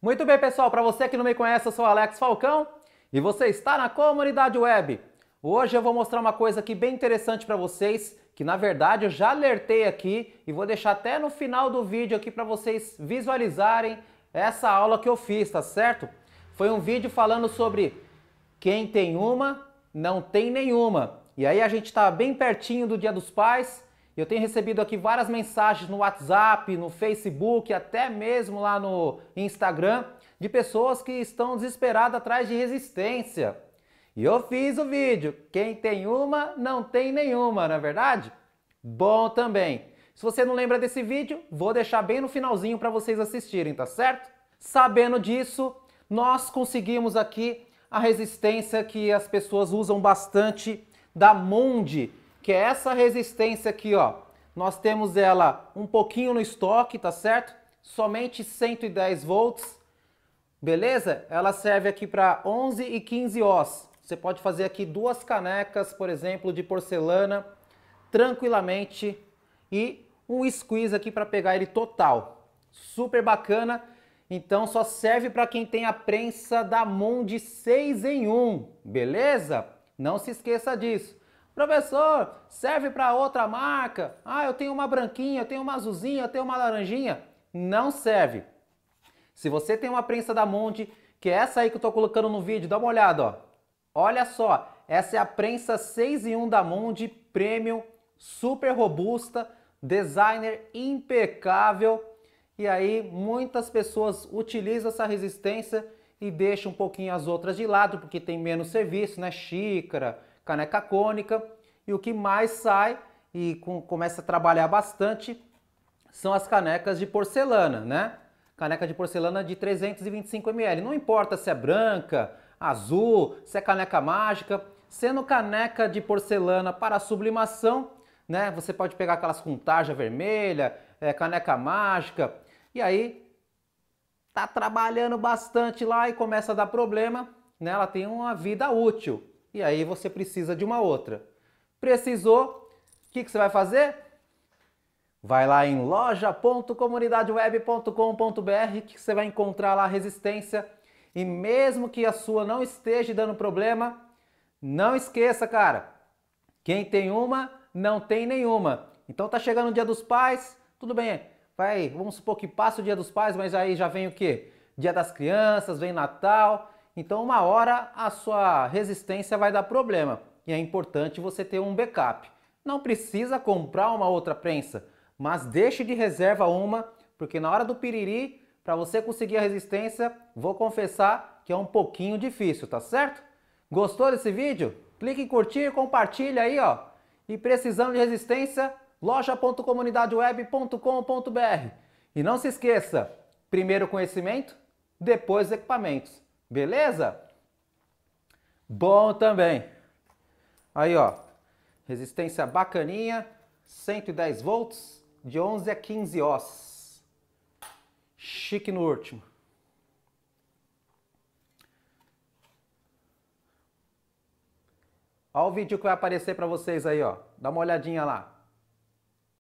Muito bem, pessoal, para você que não me conhece, eu sou Alex Falcão e você está na comunidade web. Hoje eu vou mostrar uma coisa aqui bem interessante para vocês, que na verdade eu já alertei aqui e vou deixar até no final do vídeo aqui para vocês visualizarem essa aula que eu fiz, tá certo? Foi um vídeo falando sobre quem tem uma, não tem nenhuma. E aí a gente está bem pertinho do Dia dos Pais eu tenho recebido aqui várias mensagens no WhatsApp, no Facebook, até mesmo lá no Instagram, de pessoas que estão desesperadas atrás de resistência. E eu fiz o vídeo. Quem tem uma, não tem nenhuma, não é verdade? Bom também. Se você não lembra desse vídeo, vou deixar bem no finalzinho para vocês assistirem, tá certo? Sabendo disso, nós conseguimos aqui a resistência que as pessoas usam bastante da Mundi, que é essa resistência aqui, ó. Nós temos ela um pouquinho no estoque, tá certo? Somente 110 volts, beleza? Ela serve aqui para 11 e 15 Os. Você pode fazer aqui duas canecas, por exemplo, de porcelana, tranquilamente, e um squeeze aqui para pegar ele total. Super bacana. Então só serve para quem tem a prensa da Mundi 6 em 1, beleza? Não se esqueça disso. Professor, serve para outra marca? Ah, eu tenho uma branquinha, eu tenho uma azulzinha, eu tenho uma laranjinha. Não serve. Se você tem uma prensa da Monte, que é essa aí que eu estou colocando no vídeo, dá uma olhada, ó. Olha só, essa é a prensa 6 em 1 da Monte Premium, super robusta, designer impecável. E aí muitas pessoas utilizam essa resistência e deixam um pouquinho as outras de lado, porque tem menos serviço, né? Xícara, caneca cônica. E o que mais sai e com, começa a trabalhar bastante são as canecas de porcelana, né? Caneca de porcelana de 325 ml. Não importa se é branca, azul, se é caneca mágica, sendo caneca de porcelana para sublimação, né? Você pode pegar aquelas com tarja vermelha, é, caneca mágica, e aí tá trabalhando bastante lá e começa a dar problema, né? Ela tem uma vida útil e aí você precisa de uma outra. Precisou, o que, que você vai fazer? Vai lá em loja.comunidadeweb.com.br que você vai encontrar lá a resistência e mesmo que a sua não esteja dando problema, não esqueça, cara, quem tem uma não tem nenhuma. Então tá chegando o Dia dos Pais, tudo bem, vai, vamos supor que passa o Dia dos Pais, mas aí já vem o quê? Dia das Crianças, vem Natal, então, uma hora a sua resistência vai dar problema e é importante você ter um backup. Não precisa comprar uma outra prensa, mas deixe de reserva uma, porque na hora do piriri, para você conseguir a resistência, vou confessar que é um pouquinho difícil, tá certo? Gostou desse vídeo? Clique em curtir, compartilha aí, ó. E precisando de resistência, loja.comunidadeweb.com.br. E não se esqueça, primeiro conhecimento, depois equipamentos. Beleza? Bom também. Aí, ó. Resistência bacaninha, 110 volts, de 11 a 15 Os. Chique no último. Olha o vídeo que vai aparecer para vocês aí, ó. Dá uma olhadinha lá.